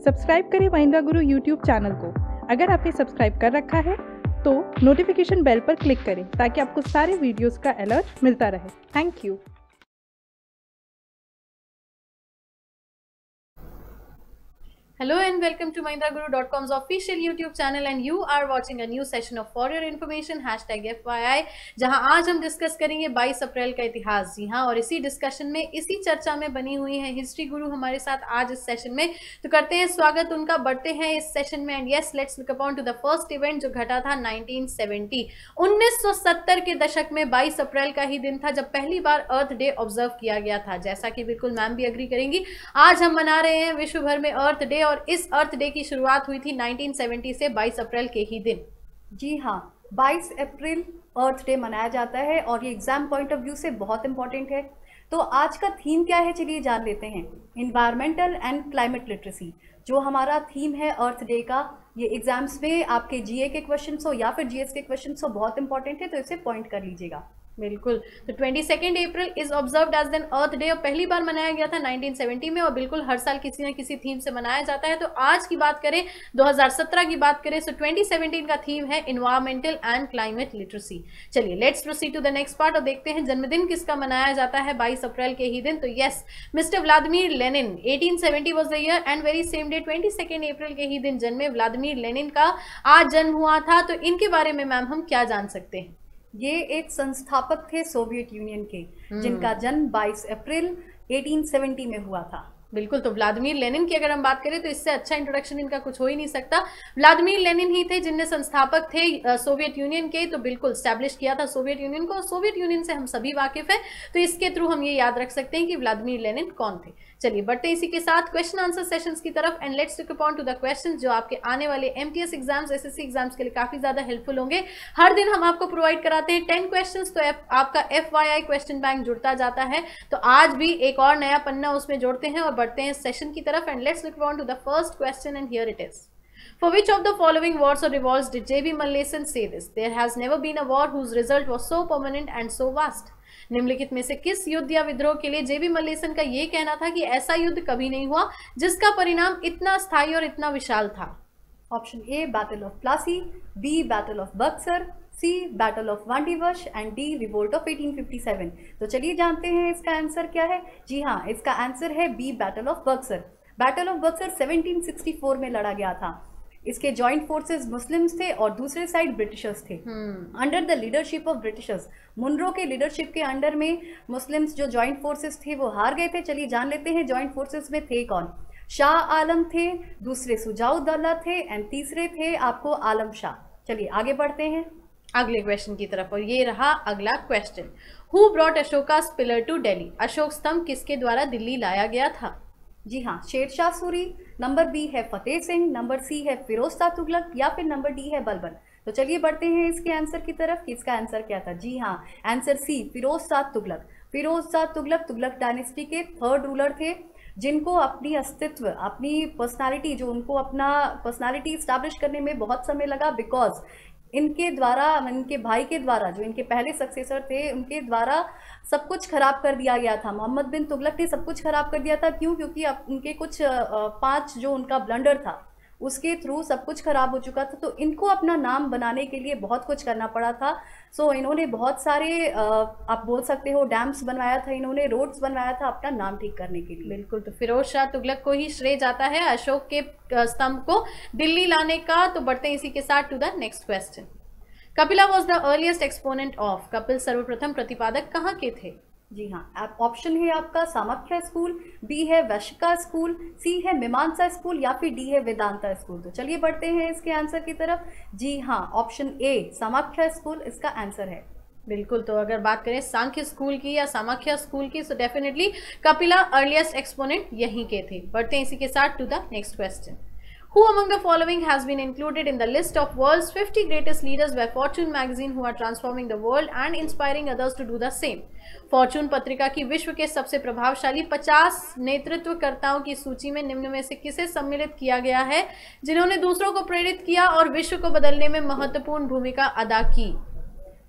Subscribe करें महिंद्रा गुरु YouTube channel को। अगर आपने सब्सक्राइब कर रखा है तो नोटिफिकेशन बेल पर क्लिक करें ताकि आपको सारे वीडियोस का अलर्ट मिलता रहे। Thank you Hello and welcome to MahindraGuru.com's official YouTube channel and you are watching a new session of For Your Information, hashtag FYI जहाँ आज हम डिस्कस करेंगे 22 अप्रैल का इतिहास। जी हाँ और इसी डिस्कशन में, इसी चर्चा में बनी हुई है हिस्ट्री गुरु हमारे साथ आज इस सेशन में। तो करते हैं स्वागत, उनका बढ़ते हैं इस सेशन में। And yes let's look upon to the first event जो घटा था 1970 1970 के दशक में 22 अप्रैल का ही दिन था जब पहली बार अर्थ डे ऑब्ज़र्व किया गया था। जैसा कि बिल्कुल मैम भी अग्री करेंगी। आज हम मना रहे हैं विश्व भर में अर्थ डे और इस अर्थ डे की शुरुआत हुई थी 1970 से 22 अप्रैल के ही दिन। जी हाँ 22 अप्रैल अर्थ डे मनाया जाता है और ये एग्ज़ाम पॉइंट ऑफ़ व्यू से बहुत इंपॉर्टेंट है। तो आज का थीम क्या है चलिए जान लेते हैं। इन्वायरमेंटल एंड क्लाइमेट लिटरेसी जो हमारा थीम है अर्थ डे का, ये एग्ज़ाम्स में आपके जीए के क्वेश्चन हो या फिर जीएस के क्वेश्चन हो, बहुत इंपॉर्टेंट है तो इसे पॉइंट कर लीजिएगा। बिल्कुल। तो twenty second April is observe as then Earth Day और पहली बार मनाया गया था 1970 में और बिल्कुल हर साल किसी न किसी थीम से मनाया जाता है। तो आज की बात करें 2017 की बात करें सो तो 2017 का थीम है इन्वायरमेंटल एंड क्लाइमेट लिटरेसी चलिए let's proceed to the next part और देखते हैं जन्मदिन किसका मनाया जाता है बाईस अप्रैल के ही दिन। तो yes mister Vladimir Lenin eighteen seventy was the year and very same day twenty second April के ही दिन जन्मे व्लादिमीर लेनिन का। आज जन्म हुआ था तो इनके बारे में मैम हम क्या जान सकते हैं? ये एक संस्थापक थे सोवियत यूनियन के जिनका जन्म 22 अप्रैल 1870 में हुआ था। बिल्कुल तो व्लादिमीर लेनिन की अगर हम बात करें तो इससे अच्छा इंट्रोडक्शन इनका कुछ हो ही नहीं सकता। व्लादिमीर लेनिन ही थे जिनने संस्थापक थे सोवियत यूनियन के तो बिल्कुल स्टैब्लिश किया था सोवियत यूनियन को। सोवियत यूनियन से हम सभी वाकिफ हैं तो इसके थ्रू हम ये याद रख सकते हैं कि व्लादिमीर लेनिन कौन थे। चलिए, बढ़ते इसी के साथ क्वेश्चन आंसर सेशंस की तरफ़ and let's look upon to the question जो आपके आने वाले एमटीएस एग्ज़ाम्स एसएससी एग्ज़ाम्स के लिए काफ़ी ज़्यादा हेल्पफुल होंगे हर दिन हम आपको प्रोवाइड कराते हैं टेन क्वेश्चन तो आपका एफ़ क्वेश्चन बैंक जुड़ता जाता है तो आज भी एक और नया पन्ना उसमें जोड़ते हैं और बढ़ते हैं सेशन की तरफ़ and let's upon to the first question and here it is For which of the following wars or revolts did J.B. Mallason say this? There has never been a war whose result was so permanent and so vast. निम्नलिखित में से किस युद्ध या विद्रोह के लिए जेबी मल्लेसन का यह कहना था कि ऐसा युद्ध कभी नहीं हुआ, जिसका परिणाम इतना स्थायी और इतना विशाल था? Option A battle of Plassey B battle of Buxar C battle of Wandiwash and D revolt of 1857 तो चलिए जानते हैं इसका आंसर क्या है। जी हाँ इसका आंसर है B battle of Buxar battle of Buxar 1764 में लड़ा गया था। इसके जॉइंट फोर्सेस मुस्लिम्स थे और दूसरे साइड ब्रिटिशर्स थे. Under the leadership of Britishers Munro के लीडरशिप के अंडर में मुस्लिम्स जो जॉइंट फोर्सेस थे वो हार गए थे. चलिए जान लेते हैं जॉइंट फोर्सेस में थे कौन? शाह आलम थे दूसरे सुजाउद्दौला थे एंड तीसरे थे आपको आलम शाह. चलिए आगे बढ़ते हैं. अगले क्वेश्चन की तरफ़ और ये रहा अगला question who brought Ashoka pillar to Delhi Ashok स्तंभ किसके द्वारा दिल्ली लाया गया था? जी हाँ शेरशाह सूरी, नंबर बी है फतेह सिंह, नंबर सी है फिरोज शाह तुगलक, या फिर नंबर डी है बलबन। तो चलिए बढ़ते हैं इसके आंसर की तरफ़, कि इसका आंसर क्या था? जी हाँ answer C, Firoz Shah Tughlaq. Firoz Shah Tughlaq Tughlaq dynasty के थर्ड रूलर थे, जिनको अपनी अस्तित्व, अपनी पर्सनालिटी जो उनको अपना पर्सनालिटी स्टैब्लिश करने में बहुत समय लगा बिकॉज़ इनके द्वारा, इनके भाई के द्वारा, जो इनके पहले सक्सेसर थे, उनके द्वारा सब कुछ खराब कर दिया गया था। मोहम्मद बिन तुगलक ने सब कुछ खराब कर दिया था। क्यों? क्योंकि उनके कुछ पाँच जो उनका ब्लंडर था उसके थ्रू सब कुछ खराब हो चुका था तो इनको अपना नाम बनाने के लिए बहुत कुछ करना पड़ा था। सो so, इन्होंने बहुत सारे आप बोल सकते हो डैम्स बनवाया था इन्होंने रोड्स बनवाया था अपना नाम ठीक करने के लिए। बिल्कुल तो फिरोज शाह तुगलक को ही श्रेय जाता है अशोक के स्तंभ को दिल्ली लाने का। तो बढ़ते हैं इसी के साथ to the next question Kapila was the earliest exponent of Kapil सर्वप्रथम प्रतिपादक कहाँ के थे? जी हाँ ऑप्शन है आपका सामख्या स्कूल बी है वैशिका स्कूल सी है मीमांसा स्कूल या फिर डी है वेदांता स्कूल। तो चलिए बढ़ते हैं इसके आंसर की तरफ़। जी हाँ ऑप्शन ए सामख्या स्कूल, इसका आंसर है। बिल्कुल तो अगर बात करें सांख्य स्कूल की या सामख्या स्कूल की तो डेफिनेटली कपिला अर्लीस्ट एक्सपोनेंट यहीं के थे। बढ़ते हैं इसी के साथ to the next question Who among the following has been included in the list of world's 50 greatest leaders by Fortune magazine who are transforming the world and inspiring others to do the same? Fortune पत्रिका की विश्व के सबसे प्रभावशाली 50 नेतृत्वकर्ताओं की सूची में निम्न में से किसे सम्मिलित किया गया है? जिन्होंने दूसरों को प्रेरित किया और विश्व को बदलने में महत्वपूर्ण भूमिका अदा की?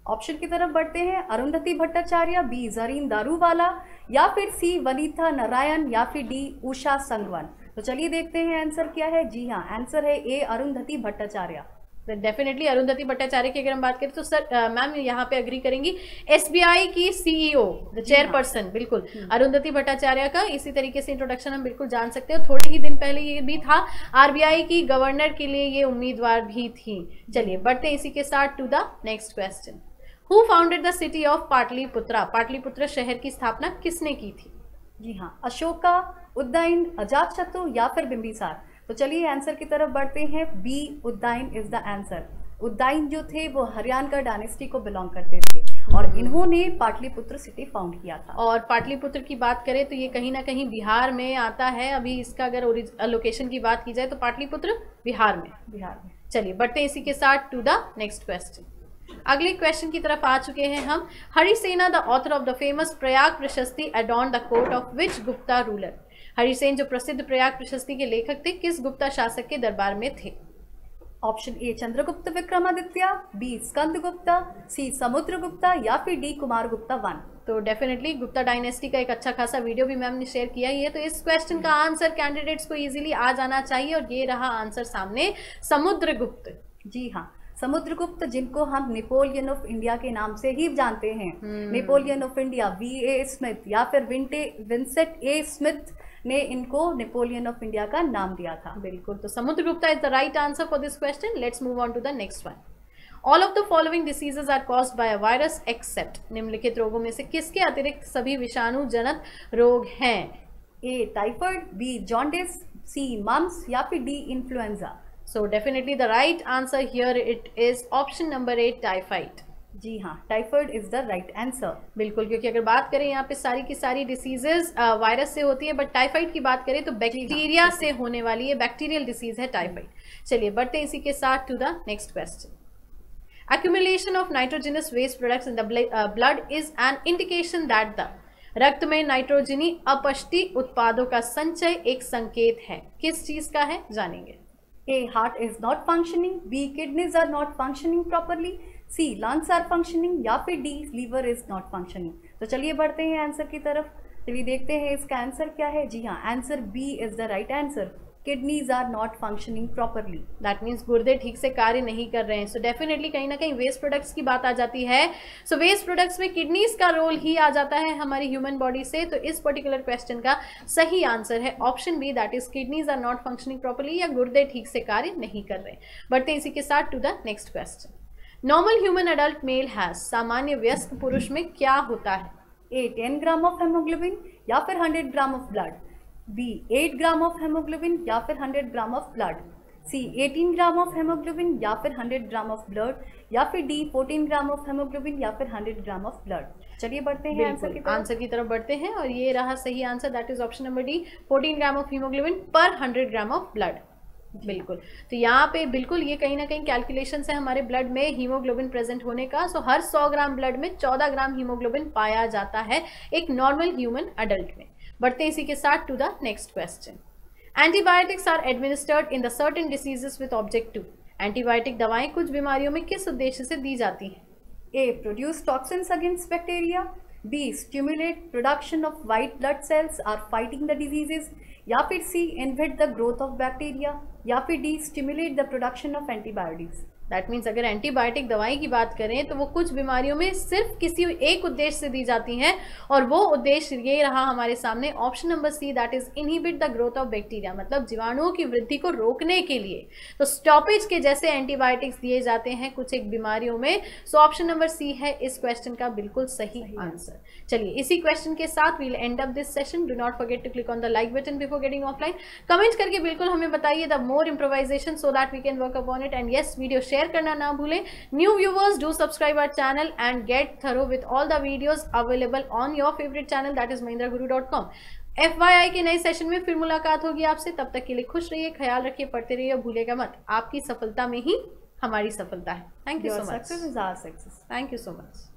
ऑप्शन की तरफ़ बढ़ते हैं। अरुंधति भट्टाचार्य, बी, जरीन दारूवाला या फिर सी, वनीता नारायण या फिर डी, उषा संगवन। तो चलिए देखते हैं आंसर क्या है। जी हाँ आंसर है ए अरुंधति भट्टाचार्य। डेफिनेटली अरुंधति भट्टाचार्य की अगर हम बात करें तो सर मैम यहाँ पे अग्री करेंगी। एसबीआई की सीईओ द चेयरपर्सन बिल्कुल। अरुंधति भट्टाचार्य का इसी तरीके से इंट्रोडक्शन हम बिल्कुल जान सकते हैं। थोड़े ही दिन पहले ये भी था आरबीआई की गवर्नर के लिए ये उम्मीदवार भी थी। चलिए बढ़ते इसी के साथ to the next question who founded the city of Pataliputra Pataliputra शहर की स्थापना किसने की थी? जी हाँ अशोका उद्दयन अजात शत्रु या फिर बिंबिसार। तो चलिए आंसर की तरफ़ बढ़ते हैं। B Udayin is the answer Udayin जो थे वो हरियाणा डायनेस्टी को बिलोंग करते थे और इन्होंने पाटलिपुत्र सिटी फाउंड किया था। और पाटलिपुत्र की बात करें तो ये कहीं ना कहीं बिहार में आता है। अभी इसका अगर लोकेशन की बात की जाए तो पाटलिपुत्र बिहार में। बिहार में। चलिए बढ़ते इसी के साथ टू द नेक्स्ट क्वेश्चन अगले क्वेश्चन की तरफ़ आ चुके हैं हम। Harisena the author of the famous Prayag Prashasti adorn the court of which Gupta ruler Harisen जो प्रसिद्ध प्रयाग प्रशस्ति के लेखक थे किस गुप्ता शासक के दरबार में थे? Option A Chandragupta Vikramaditya B Skanda Gupta C Samudra Gupta या फिर डी कुमार गुप्ता वन। तो डेफिनेटली गुप्ता डायनेस्टी का एक अच्छा खासा वीडियो भी मैम ने शेयर किया ही है तो इस क्वेश्चन का आंसर कैंडिडेट्स को इजीली आ जाना चाहिए और ये रहा आंसर सामने समुद्रगुप्त जी हाँ समुद्रगुप्त जिनको हम नेपोलियन ऑफ़ इंडिया के नाम से ही जानते हैं। Napoleon of India V A Smith या फिर विंटे विंसेट ए स्मिथ ने इनको नेपोलियन ऑफ़ इंडिया का नाम दिया था। बिल्कुल। तो Samudra Gupta is the right answer for this question let's move on to the next one all of the following diseases are caused by a virus except निम्नलिखित रोगों में से किसके अतिरिक्त सभी विषाणु जनक रोग हैं? A typhoid B jaundice C mumps या फिर D influenza so definitely the right answer here it is option number eight typhoid जी हाँ typhoid is the right answer बिल्कुल क्योंकि अगर बात करें यहाँ पे सारी की सारी डिसीजेज वायरस से होती है बट टाइफाइड की बात करें तो बैक्टीरिया हाँ, से होने वाली है बैक्टीरियल डिसीज है टाइफाइड चलिए बढ़ते हैं इसी के साथ to the next question accumulation of nitrogenous waste products in the is an indication that the रक्त में नाइट्रोजनी अपष्टि उत्पादों का संचय एक संकेत है। किस चीज़ का है? जानेंगे। A heart is not functioning B kidneys are not functioning properly C lungs are functioning या फिर D liver is not functioning तो चलिए बढ़ते हैं आंसर की तरफ़। चलिए देखते हैं, इसका आंसर क्या है? जी हाँ answer B is the right answer kidneys are not functioning properly that means गुर्दे ठीक से कार्य नहीं कर रहे हैं। सो डेफिनेटली कहीं ना कहीं वेस्ट प्रोडक्ट्स की बात आ जाती है। सो वेस्ट प्रोडक्ट्स में किडनीज का रोल ही आ जाता है हमारी ह्यूमन बॉडी से। तो इस पर्टिकुलर क्वेश्चन का सही आंसर है। Option B that is kidneys are not functioning properly या गुर्दे ठीक से कार्य नहीं कर रहे बढ़ते इसी के साथ to the next question normal human adult male has सामान्य व्यस्क पुरुष में क्या होता है A ten gram of hemoglobin या फिर hundred gram of blood B eight gram of hemoglobin या फिर hundred gram of blood C eighteen gram of hemoglobin या फिर हंड्रेड ग्राम ऑफ़ ब्लड या फिर D fourteen gram of hemoglobin या फिर हंड्रेड ग्राम ऑफ़ ब्लड चलिए बढ़ते हैं आंसर की तरफ़ आंसर की तरफ़ बढ़ते हैं और ये रहा सही answer that is option number D fourteen gram of hemoglobin पर हंड्रेड ग्राम ऑफ़ ब्लड बिल्कुल। तो यहाँ पे बिल्कुल ये कहीं ना कहीं कैलकुलेशन है हमारे ब्लड में हीमोग्लोबिन प्रेजेंट होने का। सो हर 100 ग्राम ब्लड में 14 ग्राम हीमोग्लोबिन पाया जाता है एक नॉर्मल ह्यूमन अडल्ट में। बढ़ते इसी के साथ to the next question antibiotics are administered in the certain diseases with object to antibiotic दवाएँ कुछ बीमारियों में किस उद्देश्य से दी जाती हैं? A produce toxins against bacteria B stimulate production of white blood cells are fighting the diseases या फिर C inhibit the growth of bacteria या फिर D stimulate the production of antibiotics that means अगर एंटीबायोटिक दवाई की बात करें तो वो कुछ बीमारियों में सिर्फ़ किसी एक उद्देश्य से दी जाती हैं और वो उद्देश्य ये रहा हमारे सामने option number C that is inhibit the growth of bacteria मतलब जीवाणुओं की वृद्धि को रोकने के लिए। तो स्टॉपेज के जैसे एंटीबायोटिक्स दिए जाते हैं कुछ एक बीमारियों में सो ऑप्शन नंबर सी है इस क्वेश्चन का बिल्कुल सही आंसर चलिए इसी क्वेश्चन के साथ we'll end up this session do not forget to click on the like button before getting offline comment करके बिल्कुल हमें बताइए the more improvisation so that we can work upon it and yes video share करना ना भूलें। New viewers do subscribe our channel and get through with all the videos available on your favourite channel that is Mahindra Guru dot com F के नए session में फिर मुलाकात होगी आपसे। तब तक के लिए खुश रहिए ख्याल रखिए पढ़ते रहिए भूलेगा मत। आपकी सफलता में ही हमारी सफलता है। Thank you so much thank you so much